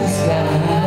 the sky.